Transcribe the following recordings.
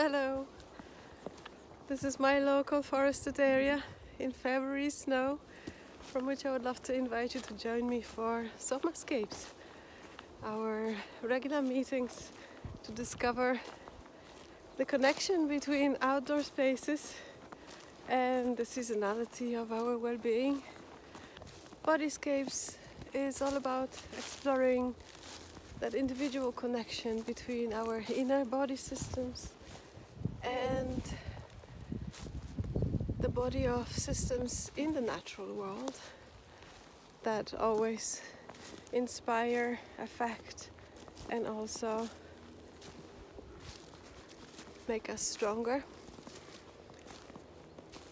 Hello. This is my local forested area in February snow, from which I would love to invite you to join me for Soma Scapes, our regular meetings to discover the connection between outdoor spaces and the seasonality of our well-being. Bodyscapes is all about exploring that individual connection between our inner body systems and the body of systems in the natural world that always inspire, affect, and also make us stronger.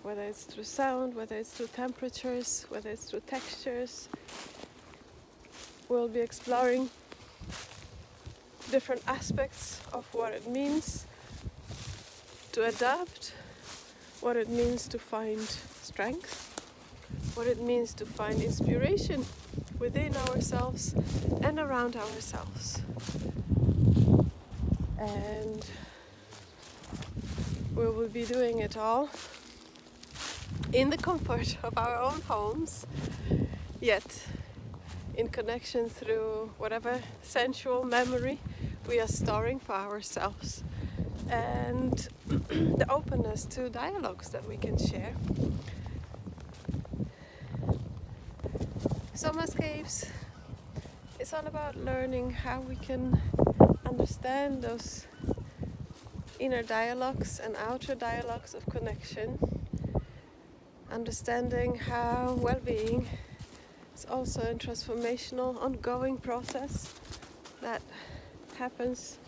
Whether it's through sound, whether it's through temperatures, whether it's through textures, we'll be exploring different aspects of what it means to adapt, what it means to find strength, what it means to find inspiration within ourselves and around ourselves. And we will be doing it all in the comfort of our own homes, yet in connection through whatever sensual memory we are storing for ourselves and the openness to dialogues that we can share. Soma Scapes it's all about learning how we can understand those inner dialogues and outer dialogues of connection, understanding how well being is also a transformational, ongoing process that happens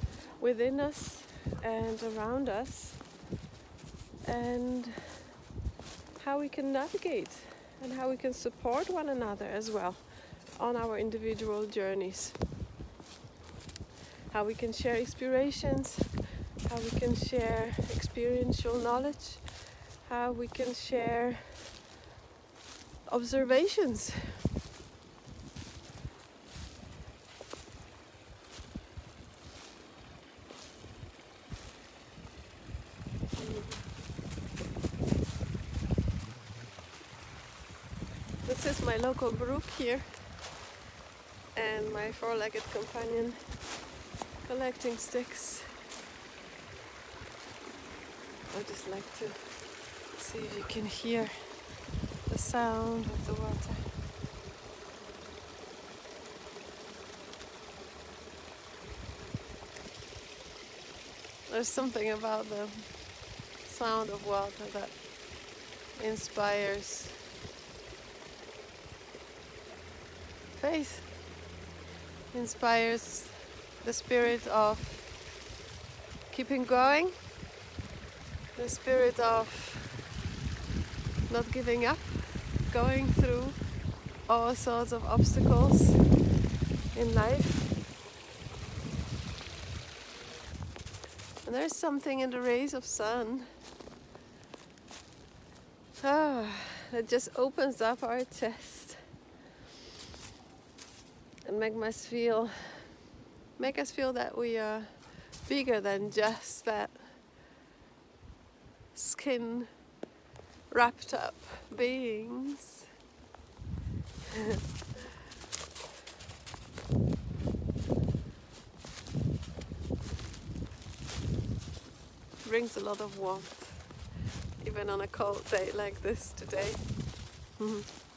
within us and around us and how we can navigate and how we can support one another as well on our individual journeys. How we can share inspirations, how we can share experiential knowledge, how we can share observations This is my local brook here and my four-legged companion collecting sticks. I just like to see if you can hear the sound of the water. There's something about the sound of water that inspires faith inspires the spirit of keeping going, the spirit of not giving up, going through all sorts of obstacles in life. And there's something in the rays of sun that just opens up our chest and make us feel make us feel that we are bigger than just that skin wrapped up beings. Brings a lot of warmth, even on a cold day like this today. Mm -hmm.